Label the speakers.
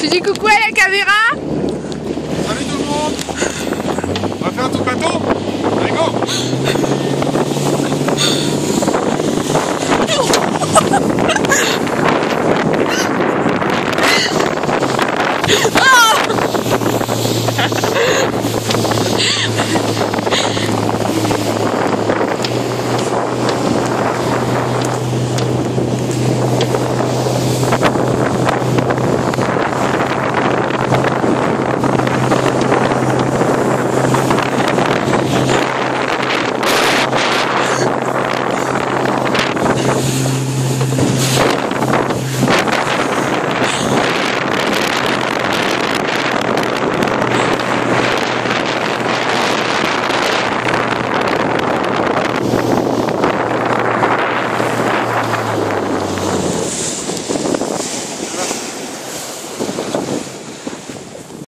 Speaker 1: Tu dis coucou à la caméra
Speaker 2: you